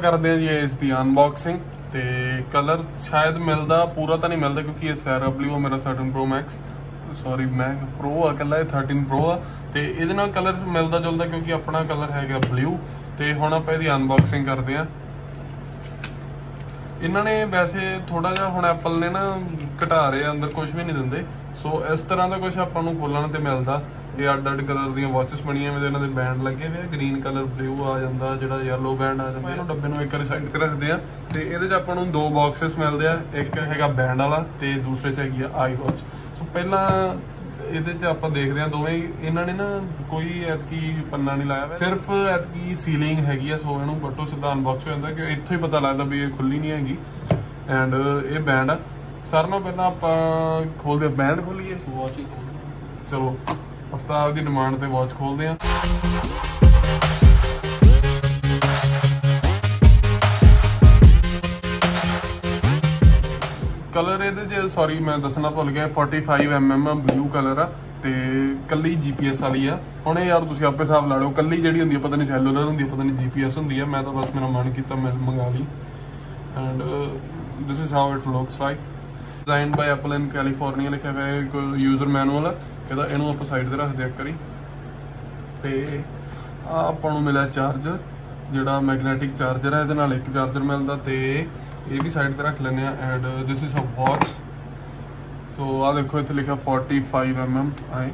ਕਰਦੇ ਹਾਂ ਜੀ ਇਸ ਦੀ ਅਨਬਾਕਸਿੰਗ ਤੇ ਕਲਰ ਸ਼ਾਇਦ ਮਿਲਦਾ, ਪੂਰਾ ਤਾਂ ਨਹੀਂ ਮਿਲਦਾ ਕਿਉਂਕਿ ਇਹ ਸੈਰਾ ਬਲੂ ਆ, ਮੇਰਾ 13 Pro Max ਸੌਰੀ ਮੈਂ Pro ਆ ਕੱਲਾ ਇਹ 13 Pro ਆ। ਤੇ ਇਹਦੇ ਨਾਲ ਕਲਰ ਮਿਲਦਾ ਜੁਲਦਾ ਕਿਉਂਕਿ ਆਪਣਾ ਕਲਰ ਹੈਗਾ ਬਲੂ ਤੇ ਹੁਣ ਆਪਾਂ ਇਹਦੀ ਅਨਬਾਕਸਿੰਗ ਕਰਦੇ ਹਾਂ ਇਹਨਾਂ ਨੇ ਵੈਸੇ ਥੋੜਾ ਜਿਹਾ ਹੁਣ ਐਪਲ ਨੇ ਨਾ ਘਟਾ ਰਹੇ ਆ, ਅੰਦਰ ਕੁਝ ਵੀ ਨਹੀਂ ਦਿੰਦੇ। ਸੋ ਇਸ ਤਰ੍ਹਾਂ ਦਾ ਕੁਝ ਆਪਾਂ ਨੂੰ ਖੋਲਣ ਤੇ ਮਿਲਦਾ। ਇਹ ਅੱਡ ਅੱਡ ਕਲਰ ਦੀਆਂ ਵਾਚਸ ਬਣੀਆਂ ਹੋਈਆਂ ਇਹਨਾਂ ਦੇ ਬੈਂਡ ਲੱਗੇ ਹੋਏ ਆ। ਗ੍ਰੀਨ ਕਲਰ ਬਲੂ ਆ ਜਾਂਦਾ ਜਿਹੜਾ ਯੈਲੋ ਬੈਂਡ ਆ ਜਾਂਦਾ। ਇਹਨੂੰ ਡੱਬੇ ਨੂੰ ਇੱਕ ਵਾਰੀ ਸਾਈਡ ਤੇ ਰੱਖਦੇ ਆ। ਤੇ ਇਹਦੇ ਚ ਆਪਾਂ ਨੂੰ ਦੋ ਬਾਕਸਸ ਮਿਲਦੇ ਆ। ਇੱਕ ਹੈਗਾ ਬੈਂਡ ਵਾਲਾ ਤੇ ਦੂਸਰੇ ਚ ਹੈਗੀ ਆ ਆਈ ਵਾਚ ਸੋ ਪਹਿਲਾਂ ਇਹਦੇ ਚ ਆਪਾਂ ਦੇਖਦੇ ਆ ਦੋਵੇਂ। ਇਹਨਾਂ ਨੇ ਨਾ ਕੋਈ ਐਤਕੀ ਪੰਨਾ ਨਹੀਂ ਲਾਇਆ। ਸਿਰਫ ਐਤਕੀ ਸੀਲਿੰਗ ਹੈਗੀ ਆ ਸੋ ਇਹਨੂੰ ਬੱਟੋ ਸਿੱਧਾ ਅਨਬਾਕਸ ਹੋ ਜਾਂਦਾ ਕਿ ਇੱਥੋਂ ਹੀ ਪਤਾ ਲੱਗਦਾ ਵੀ ਇਹ ਖੁੱਲੀ ਨਹੀਂ ਹੈਗੀ। ਐਂਡ ਇਹ ਬੈਂਡ ਆ। ਸਾਰਿਆਂ ਨਾਲੋਂ ਪਹਿਲਾਂ ਆਪਾਂ ਖੋਲਦੇ ਬੈਂਡ ਖੋਲੀਏ। ਵਾਚ ਹੀ ਚਲੋ। ਅਫਤਾਬ ਦੀ ਡਿਮਾਂਡ ਤੇ ਵਾਚ ਖੋਲਦੇ ਆ ਕਲਰ ਇਹਦੇ ਚ ਸੌਰੀ ਮੈਂ ਦੱਸਣਾ ਭੁੱਲ ਗਿਆ 45 mm ਬਲੂ ਕਲਰ ਆ ਤੇ ਕੱਲੀ GPS ਵਾਲੀ ਆ। ਹੁਣ ਇਹ ਯਾਰ ਤੁਸੀਂ ਆਪੇ ਹਿਸਾਬ ਲਾ ਲਓ, ਕੱਲੀ ਜਿਹੜੀ ਹੁੰਦੀ ਆ, ਪਤਾ ਨਹੀਂ ਸੈਲੂਲਰ ਹੁੰਦੀ ਆ, ਪਤਾ ਨਹੀਂ GPS ਹੁੰਦੀ ਆ। ਮੈਂ ਤਾਂ ਬਸ ਮੇਰਾ ਮਨ ਕੀਤਾ ਮੈਂ ਮੰਗਾ ਲਈ। And this is how it looks like designed by Apple in California ਲਿਖਿਆ ਹੋਇਆ ਹੈ ਯੂਜ਼ਰ ਮੈਨੂਅਲ ਹੈ ਇਹਦਾ ਇਹਨੂੰ ਆਪਾਂ ਸਾਈਡ ਤੇ ਰੱਖਦੇ ਆ ਕਰੀ। ਵਾਰੀ ਤੇ ਆ ਆਪਾਂ ਨੂੰ ਮਿਲਿਆ ਚਾਰਜਰ ਜਿਹੜਾ ਮੈਗਨੈਟਿਕ ਚਾਰਜਰ ਹੈ ਇਹਦੇ ਨਾਲ ਇੱਕ ਚਾਰਜਰ ਮਿਲਦਾ ਤੇ ਇਹ ਵੀ ਸਾਈਡ ਤੇ ਰੱਖ ਲੈਂਦੇ ਆ। And this is a watch so ਆ ਦੇਖੋ, ਇੱਥੇ ਲਿਖਿਆ 45 mm ਆਏ।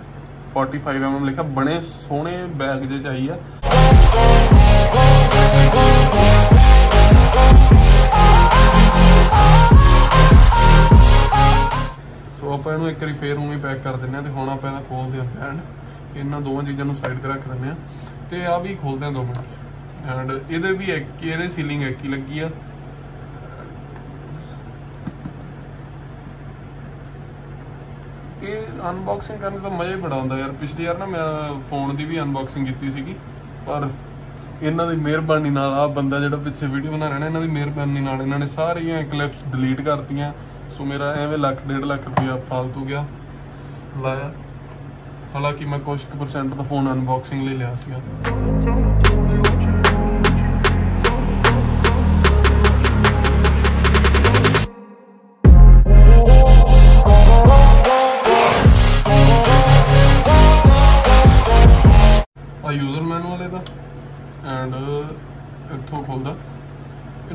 45 mm ਲਿਖਿਆ, ਬਣੇ ਸੋਹਣੇ ਬੈਗ ਜੇ ਚਾਹੀ ਸੋ ਆਪਾਂ ਇਹਨੂੰ ਇੱਕ ਵਾਰੀ ਫੇਰ ਉਵੇਂ ਪੈਕ ਕਰ ਦਿੰਨੇ ਆ ਤੇ ਹੁਣ ਆਪਾਂ ਇਹਦਾ ਖੋਲਦੇ ਆ ਬੈਂਡ ਇਹਨਾਂ ਦੋਵਾਂ ਚੀਜ਼ਾਂ ਨੂੰ ਸਾਈਡ ਤੇ ਰੱਖ ਦਿੰਨੇ ਆ ਤੇ ਆ ਵੀ ਖੋਲਦੇ ਆ 2 ਮਿੰਟ। ਐਂਡ ਇਹਦੇ ਵੀ ਇੱਕ, ਇਹਦੇ ਸੀਲਿੰਗ ਇੱਕ ਹੀ ਲੱਗੀ ਆ। ਇਹ ਅਨਬਾਕਸਿੰਗ ਕਰਨ ਦਾ ਮਜ਼ਾ ਹੀ ਬੜਾ ਆਉਂਦਾ ਯਾਰ। ਪਿਛਲੀ ਯਾਰ ਨਾ ਮੈਂ ਫੋਨ ਦੀ ਵੀ ਅਨਬਾਕਸਿੰਗ ਕੀਤੀ ਸੀਗੀ, ਪਰ ਇਹਨਾਂ ਦੀ ਮਿਹਰਬਾਨੀ ਨਾਲ ਆ ਬੰਦਾ ਜਿਹੜਾ ਪਿੱਛੇ ਵੀਡੀਓ ਬਣਾ ਰਿਹਾ ਨਾ, ਇਹਨਾਂ ਦੀ ਮਿਹਰਬਾਨੀ ਨਾਲ ਇਹਨਾਂ ਨੇ ਸਾਰੀਆਂ ਕਲਿੱਪਸ ਡਿਲੀਟ ਕਰਤੀਆਂ। ਸੋ ਮੇਰਾ ਐਵੇਂ ਲੱਖ, ਡੇਢ ਲੱਖ ਰੁਪਇਆ ਫਾਲਤੂ ਗਿਆ ਲਾਇਆ। ਹਾਲਾਂਕਿ ਮੈਂ ਕੁਝ ਕੁ ਪਰਸੈਂਟ ਦਾ ਫੋਨ ਅਨਬਾਕਸਿੰਗ ਲਈ ਲਿਆ ਸੀਗਾ। ਆ ਯੂਜ਼ਰ ਮੈਨੂਅਲ ਇਹਦਾ ਐਂਡ ਇੱਥੋਂ ਖੋਲਦਾ।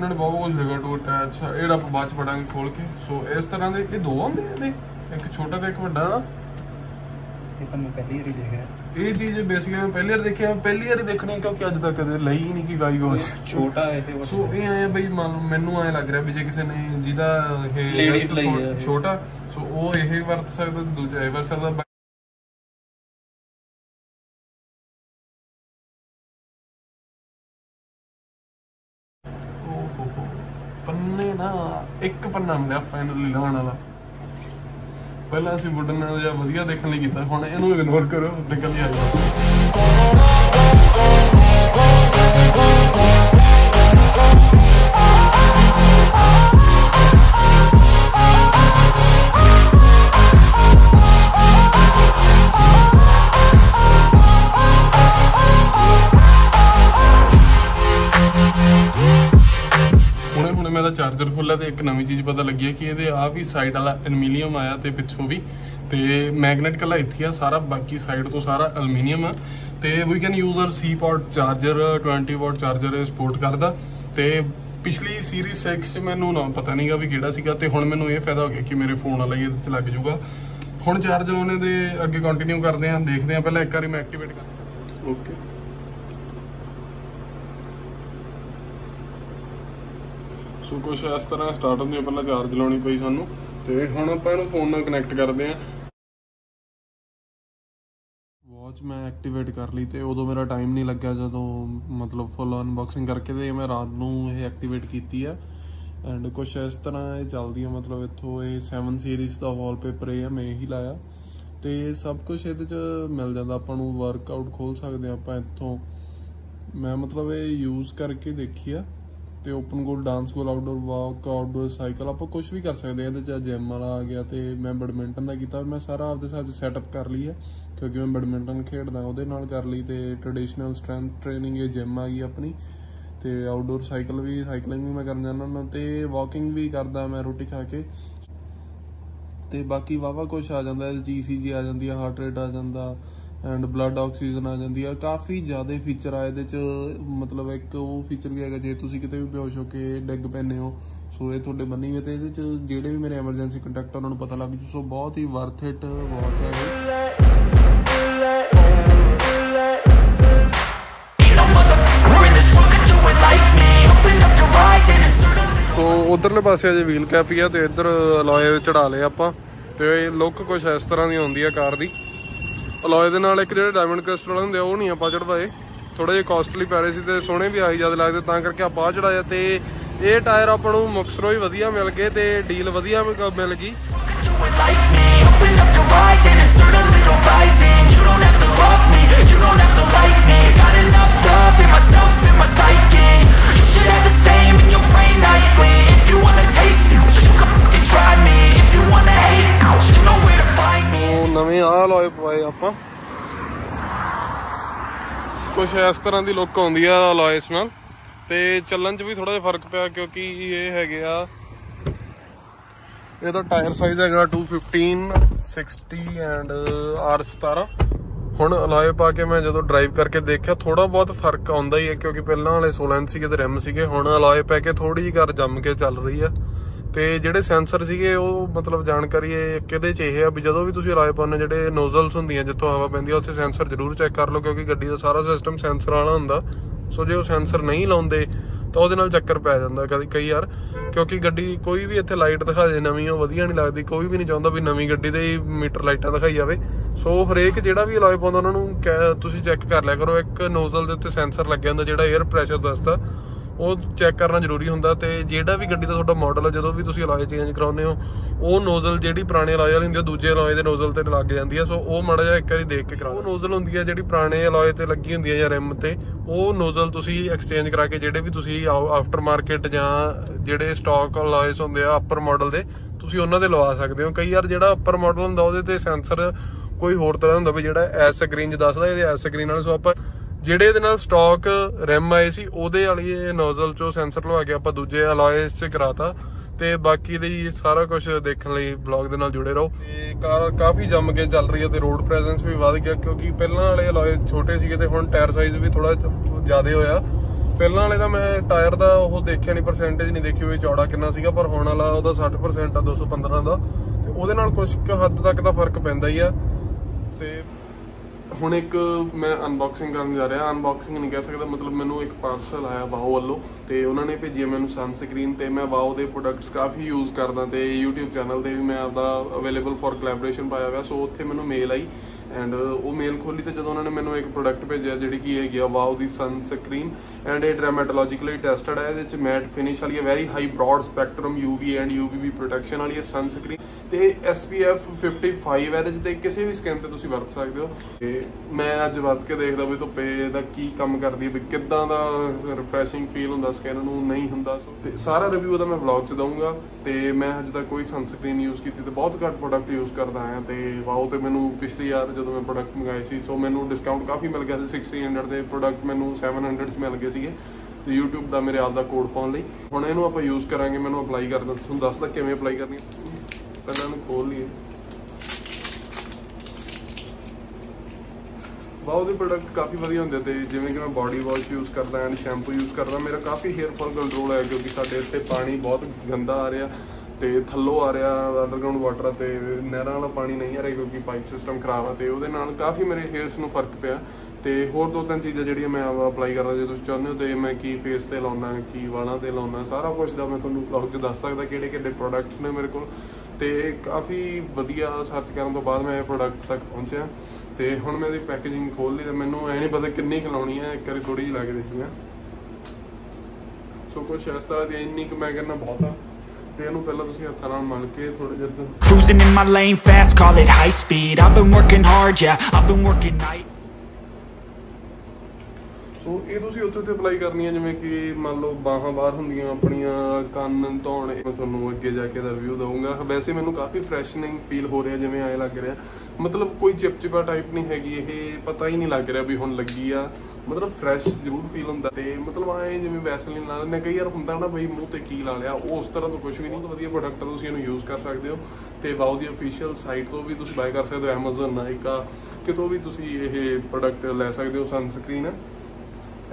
ਇਹਨਾਂ ਨੇ ਬਹੁਤ ਕੁਝ ਰਿਗਾ ਟੂ ਅਟੈਚ ਇਹ ਜਿਹੜਾ ਆਪਾਂ ਬਾਅਦ ਚ ਪੜਾਂਗੇ ਖੋਲ ਕੇ। ਸੋ ਇਸ ਤਰ੍ਹਾਂ ਦੇ ਇਹ ਦੋ ਆਉਂਦੇ ਆ ਇਹਦੇ? ਇੱਕ ਛੋਟਾ ਤੇ ਇੱਕ ਵੱਡਾ ਨਾ ਇਹ ਤਾਂ ਮੈਂ ਪਹਿਲੀ ਵਾਰੀ ਦੇਖ ਰਿਹਾ। ਇਹ ਚੀਜ਼ ਬੇਸਿਕਲੀ ਮੈਂ ਪਹਿਲੀ ਵਾਰ ਦੇਖਿਆ ਪਹਿਲੀ ਵਾਰੀ ਦੇਖਣੀ ਕਿਉਂਕਿ ਅੱਜ ਤੱਕ ਕਦੇ ਲਈ ਹੀ ਨਹੀਂ ਕਿ ਗਾਈ ਵਾਚ ਛੋਟਾ ਇਹ। ਸੋ ਇਹ ਆਇਆ ਬਈ ਮੰਨ ਐ ਲੱਗ ਰਿਹਾ ਵੀ ਜੇ ਕਿਸੇ ਨੇ ਜਿਹਦਾ ਇਹ। ਛੋਟਾ ਸੋ ਉਹ ਇਹ ਵਰਤ ਸਕਦਾ ਦੂਜਾ ਇਹ ਵਰਤ ਸਕਦਾ ਪੰਨਾ ਮਿਲਿਆ ਫਾਈਨਲੀ ਲਾਉਣ ਵਾਲਾ। ਪਹਿਲਾਂ ਅਸੀਂ ਵੁਡਨ ਨਾਲ ਜਿਹਾ ਵਧੀਆ ਦੇਖਣ ਲਈ ਕੀਤਾ, ਹੁਣ ਇਹਨੂੰ ਇਗਨੋਰ ਕਰੋ ਨਿਕਲ ਹੀ ਚਾਰਜਰ ਤੇ ਇੱਕ ਨਵੀਂ ਚੀਜ਼ ਪਤਾ ਲੱਗੀ ਹੈ ਕਿ ਇਹਦੇ ਆ ਵੀ ਸਾਈਡ ਵਾਲਾ ਐਲੂਮੀਨੀਅਮ ਆਇਆ ਤੇ ਪਿੱਛੋਂ ਵੀ, ਤੇ ਮੈਗਨੇਟ ਕੱਲਾ ਇੱਥੇ ਆ, ਸਾਰਾ ਬਾਕੀ ਸਾਈਡ ਤੋਂ ਸਾਰਾ ਐਲੂਮੀਨੀਅਮ ਆ। ਤੇ we can use our C port charger 20 watt charger support ਕਰਦਾ। ਤੇ ਪਿਛਲੀ ਸੀਰੀਜ਼ 6 ਚ ਮੈਨੂੰ ਨਾ ਪਤਾ ਨਹੀਂਗਾ ਵੀ ਕਿਹੜਾ ਸੀਗਾ, ਤੇ ਹੁਣ ਮੈਨੂੰ ਇਹ ਫਾਇਦਾ ਹੋ ਗਿਆ ਕਿ ਮੇਰੇ ਫੋਨ ਵਾਲਾ ਹੀ ਇਹਦੇ ਚ ਲੱਗ ਜਾਊਗਾ। ਹੁਣ ਚਾਰਜ ਲਾਉਣੇ ਦੇ ਅੱਗੇ ਕੰਟੀਨਿਊ ਕਰਦੇ ਆਂ ਦੇਖਦੇ ਆਂ ਪਹਿਲਾਂ ਇੱਕ ਵਾਰੀ ਮੈਂ ਐਕਟੀਵੇਟ ਕਰ ਓਕੇ ਸੋ ਕੁਛ ਇਸ ਤਰ੍ਹਾਂ ਸਟਾਰਟ ਹੁੰਦੀ ਹੈ ਪਹਿਲਾਂ ਚਾਰਜ ਲਾਉਣੀ ਪਈ ਸਾਨੂੰ, ਤੇ ਹੁਣ ਆਪਾਂ ਇਹਨੂੰ ਫੋਨ ਨਾਲ ਕਨੈਕਟ ਕਰਦੇ ਆਂ। ਵਾਚ ਮੈਂ ਐਕਟੀਵੇਟ ਕਰ ਲਈ ਤੇ ਉਦੋਂ ਮੇਰਾ ਟਾਈਮ ਨਹੀਂ ਲੱਗਿਆ ਜਦੋਂ ਮਤਲਬ ਫੁੱਲ ਅਨਬਾਕਸਿੰਗ ਕਰਕੇ ਤੇ ਮੈਂ ਰਾਤ ਨੂੰ ਇਹ ਐਕਟੀਵੇਟ ਕੀਤੀ ਆ। ਐਂਡ ਕੁਛ ਇਸ ਤਰ੍ਹਾਂ ਇਹ ਚੱਲਦੀ ਆ, ਮਤਲਬ ਇੱਥੋਂ ਇਹ 7 ਸੀਰੀਜ਼ ਦਾ ਵਾਲਪੇਪਰ ਇਹ ਆ, ਮੈਂ ਇਹੀ ਲਾਇਆ। ਤੇ ਸਭ ਕੁਝ ਇਹਦੇ ਚ ਮਿਲ ਜਾਂਦਾ, ਆਪਾਂ ਨੂੰ ਵਰਕਆਊਟ ਖੋਲ ਸਕਦੇ ਆ ਆਪਾਂ ਇੱਥੋਂ। ਮੈਂ ਮਤਲਬ ਇਹ ਯੂਜ਼ ਕਰਕੇ ਦੇਖੀ ਆ। ਤੇ open goal dance goal outdoor walk outdoor cycle ਆਪਾਂ ਕੁਝ ਵੀ ਕਰ ਸਕਦੇ ਆ ਇਹਦੇ ਚ ਜਿਮ ਵਾਲਾ ਆ ਗਿਆ ਤੇ ਮੈਂ ਬੈਡਮਿੰਟਨ ਦਾ ਕੀਤਾ, ਮੈਂ ਸਾਰਾ ਆਪਦੇ ਹਿਸਾਬ ਚ ਸੈਟਅਪ ਕਰ ਲਈ ਹੈ, ਕਿਉਂਕਿ ਮੈਂ ਬੈਡਮਿੰਟਨ ਖੇਡਦਾ, ਉਹਦੇ ਨਾਲ ਕਰ ਲਈ ਤੇ ਟ੍ਰੈਡੀਸ਼ਨਲ ਸਟਰੈਂਥ ਟ੍ਰੇਨਿੰਗ ਇਹ ਜਿਮ ਆ ਗਈ ਆਪਣੀ ਤੇ ਆਊਟਡੋਰ ਸਾਈਕਲ ਵੀ ਸਾਈਕਲਿੰਗ ਵੀ ਮੈਂ ਕਰਨ ਜਾਂਦਾ ਹੁੰਦਾ ਤੇ ਵਾਕਿੰਗ ਵੀ ਕਰਦਾ ਮੈਂ ਰੋਟੀ ਖਾ ਕੇ। ਤੇ ਬਾਕੀ ਵਾਵਾ ਕੁਝ ਆ ਜਾਂਦਾ ਜੀਸੀਜੀ ਆ ਜਾਂਦੀ ਆ ਹਾਰਟ ਰੇਟ ਆ ਜਾਂਦਾ ਐਂਡ ਬਲੱਡ ਆਕਸੀਜਨ ਆ ਜਾਂਦੀ ਆ। ਕਾਫੀ ਜ਼ਿਆਦਾ ਫੀਚਰ ਆ ਇਹਦੇ ਚ। ਮਤਲਬ ਇੱਕ ਉਹ ਫੀਚਰ ਵੀ ਹੈਗਾ, ਜੇ ਤੁਸੀਂ ਕਿਤੇ ਵੀ ਬੇਹੋਸ਼ ਹੋ ਕੇ ਡਿੱਗ ਪੈਂਦੇ ਹੋ, ਸੋ ਇਹ ਤੁਹਾਡੇ ਬੰਨੀ ਹੋਏ ਤੇ ਇਹਦੇ ਚ ਜਿਹੜੇ ਵੀ ਮੇਰੇ ਐਮਰਜੈਂਸੀ ਕੰਟੈਕਟ ਉਹਨਾਂ ਨੂੰ ਪਤਾ ਲੱਗ ਜੂ। ਸੋ ਬਹੁਤ ਹੀ ਵਰਥ ਇਟ ਵਾਚ ਹੈ ਸੋ ਉਧਰਲੇ ਪਾਸੇ ਅਜੇ ਵੀਲ ਕੈਪ ਹੀ ਆ ਤੇ ਇੱਧਰ ਅਲੋਏ ਚੜਾ ਲਏ ਆਪਾਂ। ਤੇ ਲੁੱਕ ਕੁਝ ਇਸ ਤਰ੍ਹਾਂ ਦੀ ਹੁੰਦੀ ਆ ਕਾਰ ਦੀ। ਅਲੋਏ ਦੇ ਨਾਲ ਇੱਕ ਜਿਹੜੇ ਡਾਇਮੰਡ ਕ੍ਰਿਸਟਲ ਹੁੰਦੇ ਆ, ਉਹ ਨਹੀਂ ਆਪਾਂ ਚੜਵਾਏ ਥੋੜੇ ਜਿਹਾ ਕਾਸਟਲੀ ਪੈ ਰਹੇ ਸੀ ਤੇ ਸੋਹਣੇ ਵੀ ਆਈ ਜਦ ਲੱਗਦੇ, ਤਾਂ ਕਰਕੇ ਆਪਾਂ ਆਹ ਚੜਾਇਆ ਤੇ ਇਹ ਟਾਇਰ ਆਪਾਂ ਨੂੰ ਮੁਕਸਰੋਂ ਹੀ ਵਧੀਆ ਮਿਲ ਗਏ ਤੇ ਡੀਲ ਵਧੀਆ ਮਿਲ ਗਈ। ਕੁਝ ਇਸ ਤਰ੍ਹਾਂ ਦੀ ਲੁੱਕ ਆਉਂਦੀ ਆ ਅਲੋਇਸ ਨਾਲ। ਤੇ ਚੱਲਣ 'ਚ ਵੀ ਥੋੜਾ ਜਿਹਾ ਫ਼ਰਕ ਪਿਆ ਕਿਉਂਕਿ ਇਹ ਹੈਗੇ ਆ, ਇਹਦਾ ਟਾਇਰ ਸਾਈਜ਼ ਹੈਗਾ 215 60 ਐਂਡ R17 ਹੁਣ ਅਲਾਏ ਪਾ ਕੇ ਮੈਂ ਜਦੋਂ ਡਰਾਈਵ ਕਰਕੇ ਦੇਖਿਆ ਥੋੜਾ ਬਹੁਤ ਫ਼ਰਕ ਆਉਂਦਾ ਹੀ ਹੈ ਕਿਉਂਕਿ ਪਹਿਲਾਂ ਵਾਲੇ 16 ਸੀਗੇ ਤੇ ਰਿਮ ਸੀਗੇ। ਹੁਣ ਅਲਾਏ ਪੈ ਕੇ ਥੋੜੀ ਜਿਹੀ ਕਰ ਜੰਮ ਕੇ ਚੱਲ ਰਹੀ ਆ। ਤੇ ਜਿਹੜੇ ਸੈਂਸਰ ਸੀਗੇ ਉਹ ਮਤਲਬ ਜਾਣਕਾਰੀ ਇਹ ਕਿਹਦੇ ਚ ਇਹ ਆ ਵੀ ਜਦੋਂ ਵੀ ਤੁਸੀਂ ਅਲੋਏ ਪਾਉਂਦੇ ਹੋ, ਜਿਹੜੇ ਨੋਜ਼ਲਸ ਹੁੰਦੀਆਂ ਜਿੱਥੋਂ ਹਵਾ ਪੈਂਦੀ ਆ ਉੱਥੇ ਸੈਂਸਰ ਜ਼ਰੂਰ ਚੈੱਕ ਕਰ ਲਓ ਕਿਉਂਕਿ ਗੱਡੀ ਦਾ ਸਾਰਾ ਸਿਸਟਮ ਸੈਂਸਰ ਵਾਲਾ ਹੁੰਦਾ। ਸੋ ਜੇ ਉਹ ਸੈਂਸਰ ਨਹੀਂ ਲਾਉਂਦੇ ਤਾਂ ਉਹਦੇ ਨਾਲ ਚੱਕਰ ਪੈ ਜਾਂਦਾ ਕਦੀ ਕਈ ਯਾਰ ਕਿਉਂਕਿ ਗੱਡੀ ਕੋਈ ਵੀ ਇੱਥੇ ਲਾਈਟ ਦਿਖਾ ਦੇ ਨਵੀਂ ਉਹ ਵਧੀਆ ਨਹੀਂ ਲੱਗਦੀ ਕੋਈ ਵੀ ਨਹੀਂ ਚਾਹੁੰਦਾ ਵੀ ਨਵੀਂ ਗੱਡੀ ਦੇ ਹੀ ਮੀਟਰ ਲਾਈਟਾਂ ਦਿਖਾਈ ਜਾਵੇ। ਸੋ ਹਰੇਕ ਜਿਹੜਾ ਵੀ ਅਲੋਏ ਪਾਉਂਦਾ ਉਹਨਾਂ ਨੂੰ ਕਹਿ- ਤੁਸੀਂ ਚੈੱਕ ਕਰ ਲਿਆ ਕਰੋ ਇੱਕ ਨੋਜ਼ਲ ਦੇ ਉੱਤੇ ਸੈਂਸਰ ਲੱਗਿਆ ਹੁੰਦਾ ਜਿਹੜਾ 에ਅਰ ਪ੍ਰੈਸ਼ਰ ਦੱਸਦਾ। ਉਹ ਚੈੱਕ ਕਰਨਾ ਜ਼ਰੂਰੀ ਹੁੰਦਾ ਤੇ ਜਿਹੜਾ ਵੀ ਗੱਡੀ ਦਾ ਤੁਹਾਡਾ ਮਾਡਲ ਹੈ ਜਦੋਂ ਵੀ ਤੁਸੀਂ ਅਲੋਏ ਚੇਂਜ ਕਰਾਉਂਦੇ ਹੋ ਉਹ ਨੋਜ਼ਲ ਜਿਹੜੀ ਪੁਰਾਣੇ ਅਲੋਏ ਵਾਲੀ ਹੁੰਦੀ ਹੈ ਦੂਜੇ ਅਲੋਏ ਦੇ ਨੋਜ਼ਲ ਤੇ ਲੱਗ ਜਾਂਦੀ ਹੈ ਸੋ ਉਹ ਮਾੜਾ ਜਿਹਾ ਇੱਕ ਵਾਰੀ ਦੇਖ ਕੇ ਕਰਾਓ ਉਹ ਨੋਜ਼ਲ ਹੁੰਦੀ ਹੈ ਜਿਹੜੀ ਪੁਰਾਣੇ ਅਲੋਏ ਤੇ ਲੱਗੀ ਹੁੰਦੀ ਹੈ ਜਾਂ ਰਿਮ ਤੇ ਉਹ ਨੋਜ਼ਲ ਤੁਸੀਂ ਐਕਸਚੇਂਜ ਕਰਾ ਕੇ ਜਿਹੜੇ ਵੀ ਤੁਸੀਂ ਆਫਟਰ ਮਾਰਕੀਟ ਜਾਂ ਜਿਹੜੇ ਸਟਾਕ ਅਲੋਇਸ ਹੁੰਦੇ ਆ ਅਪਰ ਮਾਡਲ ਦੇ ਤੁਸੀਂ ਉਹਨਾਂ ਦੇ ਲਵਾ ਸਕਦੇ ਹੋ। ਕਈ ਵਾਰ ਜਿਹੜਾ ਅਪਰ ਮਾਡਲ ਹੁੰਦਾ ਉਹਦੇ ਤੇ ਸੈਂਸਰ ਕੋਈ ਹੋਰ ਤਰ੍ਹਾਂ ਦਾ ਹੁੰਦਾ ਵੀ ਜਿਹੜਾ ਐਸ ਸਕਰੀਨ 'ਚ ਦੱਸਦਾ ਇਹਦੇ ਐਸ ਸਕਰੀਨ ਨਾਲ ਸੋ ਆਪਾਂ ਜਿਹੜੇ ਇਹਦੇ ਨਾਲ ਸਟਾਕ ਰਿਮ ਆਏ ਸੀ, ਉਹਦੇ ਵਾਲੀ ਇਹ ਨੋਜ਼ਲ ਚੋਂ ਸੈਂਸਰ ਲਵਾ ਕੇ ਆਪਾਂ ਦੂਜੇ ਅਲੋਇਸ 'ਚ ਕਰਾਤਾ। ਤੇ ਬਾਕੀ ਦੇ ਸਾਰਾ ਕੁਝ ਦੇਖਣ ਲਈ ਵਲੌਗ ਦੇ ਨਾਲ ਜੁੜੇ ਰਹੋ। ਤੇ ਕਾਰ ਕਾਫੀ ਜੰਮ ਕੇ ਚੱਲ ਰਹੀ ਹੈ ਤੇ ਰੋਡ ਪ੍ਰੈਜ਼ੈਂਸ ਵੀ ਵਧ ਗਿਆ, ਕਿਉਂਕਿ ਪਹਿਲਾਂ ਵਾਲੇ ਅਲੋਏ ਛੋਟੇ ਸੀਗੇ ਤੇ ਹੁਣ ਟਾਇਰ ਸਾਈਜ਼ ਵੀ ਥੋੜਾ ਜ਼ਿਆਦਾ ਹੋਇਆ। ਪਹਿਲਾਂ ਵਾਲੇ ਦਾ ਮੈਂ ਟਾਇਰ ਦਾ ਉਹ ਦੇਖਿਆ ਨਹੀਂ ਪਰਸੈਂਟੇਜ ਨਹੀਂ ਦੇਖੀ ਹੋਈ, ਚੌੜਾ ਕਿੰਨਾ ਸੀਗਾ, ਪਰ ਹੁਣ ਵਾਲਾ ਉਹਦਾ 60% ਆ 215 ਦਾ। ਤੇ ਉਹਦੇ ਨਾਲ ਕੁਝ ਹੱਦ ਤੱਕ ਦਾ ਫ਼ਰਕ ਪੈਂਦਾ ਹੀ ਆ। ਹੁਣ ਇੱਕ ਮੈਂ ਅਨਬਾਕਸਿੰਗ ਕਰਨ ਜਾ ਰਿਹਾ। ਅਨਬਾਕਸਿੰਗ ਨਹੀਂ ਕਹਿ ਸਕਦਾ, ਮਤਲਬ ਮੈਨੂੰ ਇੱਕ ਪਾਰਸਲ ਆਇਆ ਵਾਓ ਵੱਲੋਂ ਤੇ ਉਹਨਾਂ ਨੇ ਭੇਜਿਆ ਹੈ ਮੈਨੂੰ ਸਨਸਕ੍ਰੀਨ ਤੇ ਮੈਂ ਵਾਓ ਦੇ ਪ੍ਰੋਡਕਟਸ ਕਾਫੀ ਯੂਜ਼ ਕਰਦਾ ਤੇ YouTube ਚੈਨਲ ਤੇ ਵੀ ਮੈਂ ਆਪਦਾ ਅਵੇਲੇਬਲ ਫॉर ਕੋਲੈਬੋਰੇਸ਼ਨ ਪਾਇਆ ਹੋਇਆ। ਸੋ ਉੱਥੇ ਮੈਨੂੰ ਮੇਲ ਆਈ ਐਂਡ uh, ਉਹ ਮੇਲ ਖੋਲੀ ਤੇ ਜਦੋਂ ਉਹਨਾਂ ਨੇ ਮੈਨੂੰ ਇੱਕ ਪ੍ਰੋਡਕਟ ਭੇਜਿਆ ਜਿਹੜੀ ਕੀ ਹੈਗੀ ਆ ਵਾਓ ਦੀ ਸਨਸਕ੍ਰੀਨ ਐਂਡ ਇਹ ਡਰਮੈਟੋਲੋਜੀਕਲੀ ਟੈਸਟਡ ਹੈ ਇਹਦੇ ਚ ਮੈਟ ਫਿਨਿਸ਼ ਵਾਲੀ ਹੈ very high broad spectrum UV and UVB protection ਵਾਲੀ ਹੈ ਸਨ ਸਨਸਕ੍ਰੀਨ ਤੇ SPF 55 ਹੈ ਇਹਦੇ ਚ ਤੇ ਕਿਸੇ ਵੀ ਸਕਿਨ ਤੇ ਤੁਸੀਂ ਵਰਤ ਸਕਦੇ ਹੋ। ਤੇ ਮੈਂ ਅੱਜ ਵਰਤ ਕੇ ਦੇਖਦਾ ਵੀ ਧੁੱਪੇ ਦਾ ਕੀ ਕੰਮ ਕਰਦੀ ਹੈ ਵੀ ਕਿੱਦਾਂ ਦਾ ਰਿਫਰੈਸ਼ਿੰਗ ਫੀਲ ਹੁੰਦਾ ਸਕਿਨ ਨੂੰ, ਨਹੀਂ ਹੁੰਦਾ। ਸੋ ਤੇ ਸਾਰਾ ਰਿਵਿਊ ਉਹਦਾ ਮੈਂ ਵਲੌਗ ਚ ਦਊਂਗਾ ਤੇ ਮੈਂ ਅੱਜ ਤੱਕ ਕੋਈ ਸਨਸਕ੍ਰੀਨ ਯੂਜ਼ ਕੀਤੀ ਤੇ ਬਹੁਤ ਘੱਟ ਪ੍ਰੋਡਕਟ ਯੂਜ਼ ਕਰਦਾ ਆਇਆ ਤੇ। ਵਾਓ ਤੇ ਮੈਨੂੰ ਪਿਛਲੀ ਯਾਰ ਜਦੋਂ ਮੈਂ ਪ੍ਰੋਡਕਟ ਮੰਗਾਏ ਸੀ ਸੋ ਮੈਨੂੰ ਡਿਸਕਾਊਂਟ ਕਾਫੀ ਮਿਲ ਗਿਆ ਸੀ 1600 ਦੇ ਪ੍ਰੋਡਕਟ ਮੈਨੂੰ 700 ਚ ਮਿਲ ਗਏ ਸੀਗੇ, ਤੇ YouTube ਦਾ ਮੇਰੇ ਆਪ ਦਾ ਕੋਡ ਪਾਉਣ ਲਈ। ਹੁਣ ਇਹਨੂੰ ਆਪਾਂ ਯੂਜ਼ ਕਰਾਂਗੇ, ਮੈਨੂੰ ਅਪਲਾਈ ਕਰਦਾ ਤੁਹਾਨੂੰ ਦੱਸਦਾ ਕਿਵੇਂ ਅਪਲਾਈ ਕਰਨੀ ਪਹਿਲਾਂ ਇਹਨੂੰ ਖੋਲ ਲਈਏ। ਵਾਓ ਦੇ ਪ੍ਰੋਡਕਟ ਕਾਫੀ ਵਧੀਆ ਹੁੰਦੇ ਤੇ ਜਿਵੇਂ ਕਿ ਮੈਂ ਬਾਡੀ ਵਾਸ਼ ਯੂਜ਼ ਕਰਦਾ ਐਂਡ ਸ਼ੈਂਪੂ ਯੂਜ਼ ਕਰਦਾ, ਮੇਰਾ ਕਾਫੀ ਹੇਅਰ ਫਾਲ ਕੰਟਰੋਲ ਹੈ ਕਿਉਂਕਿ ਸਾਡੇ ਇੱਥੇ ਪਾਣੀ ਬਹੁਤ ਗੰਦਾ ਆ ਰਿਹਾ। ਤੇ ਥੱਲੋਂ ਆ ਰਿਹਾ ਅੰਡਰਗਰਾਉਂਡ ਵਾਟਰ ਆ ਤੇ ਨਹਿਰਾਂ ਵਾਲਾ ਪਾਣੀ ਨਹੀਂ ਆ ਰਿਹਾ ਕਿਉਂਕਿ ਪਾਈਪ ਸਿਸਟਮ ਖਰਾਬ ਆ ਤੇ ਉਹਦੇ ਨਾਲ ਕਾਫੀ ਮੇਰੇ ਹੇਅਰਸ ਨੂੰ ਫ਼ਰਕ ਪਿਆ ਤੇ ਹੋਰ ਦੋ ਤਿੰਨ ਚੀਜ਼ਾਂ ਜਿਹੜੀਆਂ ਮੈਂ ਅਪਲਾਈ ਕਰਦਾ ਜੇ ਤੁਸੀਂ ਚਾਹੁੰਦੇ ਹੋ ਤੇ ਮੈਂ ਕੀ ਫੇਸ ਤੇ ਲਾਉਣਾ ਕੀ ਵਾਲਾਂ ਤੇ ਲਾਉਣਾ ਸਾਰਾ ਕੁਝ ਦਾ ਮੈਂ ਤੁਹਾਨੂੰ ਵਲੌਗ 'ਚ ਦੱਸ ਸਕਦਾ ਕਿਹੜੇ ਕਿਹੜੇ ਪ੍ਰੋਡਕਟਸ ਨੇ ਮੇਰੇ ਕੋਲ। ਤੇ ਕਾਫੀ ਵਧੀਆ ਸਰਚ ਕਰਨ ਤੋਂ ਬਾਅਦ ਮੈਂ ਇਹ ਪ੍ਰੋਡਕਟ ਤੱਕ ਪਹੁੰਚਿਆ ਤੇ ਹੁਣ ਮੈਂ ਇਹਦੀ ਪੈਕੇਜਿੰਗ ਖੋਲ ਲਈ ਤੇ ਮੈਨੂੰ ਐ ਨਹੀਂ ਪਤਾ ਕਿੰਨੀ ਕੁ ਲਾਉਣੀ ਹੈ ਇੱਕ ਵਾਰੀ ਥੋੜੀ ਜਿਹੀ ਲਾ ਕੇ ਦੇਖੀ ਆ। ਸੋ ਕੁਛ ਇਸ ਤਰ੍ਹਾਂ ਦੀ ਇੰਨੀ ਕੁ ਮੈਂ ਕਹਿੰਦਾ ਬਹੁਤ ਆ। ਤੇ ਇਹਨੂੰ ਪਹਿਲਾਂ ਤੁਸੀਂ ਹੱਥਾਂ ਨਾਲ ਮਲ ਕੇ ਥੋੜੇ ਜਿਹਾ ਇੱਦਾਂ Cruising in my lane fast, call it high speed. I've been working hard, yeah, I've been working night. ਸੋ ਇਹ ਤੁਸੀਂ ਉੱਥੇ ਉੱਥੇ ਅਪਲਾਈ ਕਰਨੀ ਹੈ ਜਿਵੇਂ ਕਿ ਮੰਨ ਲਓ ਬਾਹਾਂ ਬਾਹਰ ਹੁੰਦੀਆਂ ਆਪਣੀਆਂ ਕੰਨ ਧੌਣ ਮੈਂ ਤੁਹਾਨੂੰ ਅੱਗੇ ਜਾ ਕੇ ਦਾ ਰਿਵਿਊ ਦਊਂਗਾ ਵੈਸੇ ਮੈਨੂੰ ਕਾਫੀ ਫਰੈਸ਼ਨਿੰਗ ਫੀਲ ਹੋ ਰਿਹਾ ਜਿਵੇਂ ਐ ਲੱਗ ਰਿਹਾ ਮਤਲਬ ਕੋਈ ਚਿਪਚਿਪਾ ਟਾਈਪ ਨਹੀਂ ਹੈਗੀ ਇਹ ਪਤਾ ਹੀ ਨਹੀਂ ਲੱਗ ਰਿਹਾ ਵੀ ਹੁਣ ਲੱਗੀ ਆ ਮਤਲਬ ਫਰੈਸ਼ ਜ਼ਰੂਰ ਫੀਲ ਹੁੰਦਾ ਤੇ ਮਤਲਬ ਆਏ ਜਿਵੇਂ ਵੈਸਲੀਨ ਲਾ ਲੈਂਦੇ ਕਈ ਯਾਰ ਹੁੰਦਾ ਨਾ ਬਈ ਮੂੰਹ ਤੇ ਕੀ ਲਾ ਲਿਆ, ਉਹ ਉਸ ਤਰ੍ਹਾਂ ਤੋਂ ਕੁਝ ਵੀ ਨਹੀਂ ਬਹੁਤ ਵਧੀਆ ਪ੍ਰੋਡਕਟ ਤੁਸੀਂ ਇਹਨੂੰ ਯੂਜ਼ ਕਰ ਸਕਦੇ ਹੋ। ਤੇ ਵਾਓ ਦੀ ਅਫੀਸ਼ੀਅਲ ਸਾਈਟ ਤੋਂ ਵੀ ਤੁਸੀਂ ਬਾਏ ਕਰ ਸਕਦੇ ਹੋ, Amazon ਨਾਈਕਾ ਕਿਤੋਂ ਵੀ ਤੁਸੀਂ ਇਹ ਪ੍ਰੋਡਕਟ ਲੈ ਸਕਦੇ ਹੋ ਸਨਸਕ੍ਰੀਨ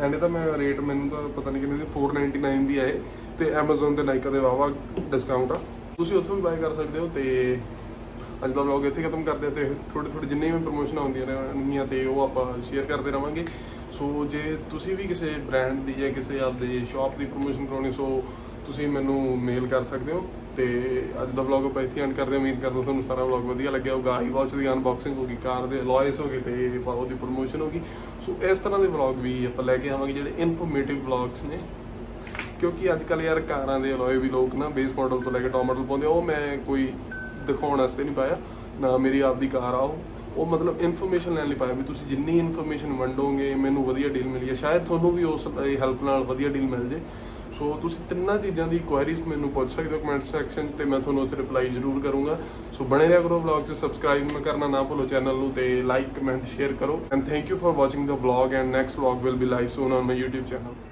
ਐਂਡ ਇਹਦਾ ਮੈਂ ਰੇਟ ਮੈਨੂੰ ਤਾਂ ਪਤਾ ਨਹੀਂ ਕਿੰਨੇ ਦੀ 499 ਦੀ ਆਏ ਇਹ, ਤੇ Amazon ਤੇ ਨਾਈਕਾ ਦੇ ਵਾਵਾ ਡਿਸਕਾਊਂਟ ਆ। ਤੁਸੀਂ ਉੱਥੋਂ ਵੀ ਬਾਏ ਕਰ ਸਕਦੇ ਹੋ ਤੇ ਅੱਜ ਦਾ ਵਲੌਗ ਇੱਥੇ ਖਤਮ ਕਰਦੇ ਹਾਂ ਤੇ ਥੋੜੇ ਥੋੜੇ ਜਿੰਨੇ ਵੀ ਪ੍ਰੋਮੋਸ਼ਨ ਆਉਂਦੀਆਂ ਰਹਿਣਗੀਆਂ ਤੇ ਉਹ ਆਪਾਂ ਸ਼ੇਅਰ ਕਰਦੇ ਰਵਾਂਗੇ। ਸੋ ਜੇ ਤੁਸੀਂ ਵੀ ਕਿਸੇ ਬ੍ਰਾਂਡ ਦੀ ਜਾਂ ਕਿਸੇ ਆਪਦੇ ਸ਼ਾਪ ਦੀ ਪ੍ਰੋਮੋਸ਼ਨ ਕਰਾਉਣੀ ਸੋ ਤੁਸੀਂ ਮੈਨੂੰ ਮੇਲ ਕਰ ਸਕਦੇ ਹੋ ਤੇ ਅੱਜ ਦਾ ਵਲੌਗ ਆਪਾਂ ਇੱਥੇ ਐਂਡ ਕਰਦੇ ਹਾਂ। ਉਮੀਦ ਕਰਦਾ ਤੁਹਾਨੂੰ ਸਾਰਾ ਵਲੌਗ ਵਧੀਆ ਲੱਗਿਆ ਹੋਊਗਾ। ਆਈ ਵਾਚ ਦੀ ਅਨਬਾਕਸਿੰਗ ਹੋਗੀ ਕਾਰ ਦੇ ਅਲੋਇਸ ਹੋਗੇ ਤੇ ਉਹਦੀ ਪ੍ਰੋਮੋਸ਼ਨ ਹੋਗੀ ਸੋ ਇਸ ਤਰ੍ਹਾਂ ਦੇ ਵਲੌਗ ਵੀ ਆਪਾਂ ਲੈ ਕੇ ਆਵਾਂਗੇ, ਜਿਹੜੇ ਇਨਫੋਰਮੇਟਿਵ ਵਲੌਗਸ ਨੇ। ਕਿਉਂਕਿ ਅੱਜ ਕੱਲ ਯਾਰ ਕਾਰਾਂ ਦੇ ਅਲੋਏ ਵੀ ਲੋਕ ਨਾ ਬੇਸ ਮਾਡਲ ਤੋਂ ਲੈ ਕੇ ਟੌਪ ਮਾਡਲ ਪਾਉਂਦੇ ਉਹ ਮੈਂ ਕੋਈ ਦਿਖਾਉਣ ਵਾਸਤੇ ਨਹੀਂ ਪਾਇਆ। ਨਾ ਮੇਰੀ ਆਪਦੀ ਕਾਰ ਆ ਉਹ। ਉਹ ਮਤਲਬ ਇਨਫੋਰਮੇਸ਼ਨ ਲੈਣ ਲਈ ਪਾਇਆ ਵੀ ਤੁਸੀਂ ਜਿੰਨੀ ਇਨਫੋਰਮੇਸ਼ਨ ਵੰਡੋਗੇ, ਮੈਨੂੰ ਵਧੀਆ ਡੀਲ ਮਿਲੀ ਹੈ। ਸ਼ਾਇਦ ਤੁਹਾਨੂੰ ਵੀ ਉਸ ਹੈਲਪ ਨਾਲ ਵਧੀਆ ਡੀਲ ਮਿਲ ਜੇ। ਸੋ ਤੁਸੀਂ ਤਿੰਨਾਂ ਚੀਜ਼ਾਂ ਦੀ ਕੁਐਰੀਜ਼ ਮੈਨੂੰ ਪੁੱਛ ਸਕਦੇ ਹੋ ਕਮੈਂਟ ਸੈਕਸ਼ਨ 'ਚ ਤੇ ਮੈਂ ਤੁਹਾਨੂੰ ਉੱਥੇ ਰਿਪਲਾਈ ਜ਼ਰੂਰ ਕਰੂੰਗਾ। ਸੋ ਬਣੇ ਰਿਹਾ ਕਰੋ ਵਲੌਗ 'ਚ ਸਬਸਕ੍ਰਾਈਬ ਮੈਂ ਕਰਨਾ ਨਾ ਭੁੱਲੋ ਚੈਨਲ ਨੂੰ ਤੇ ਲਾਈਕ ਕਮੈਂਟ ਸ਼ੇਅਰ ਕਰੋ। And thank you for watching the vlog and next vlog will be live soon on my YouTube channel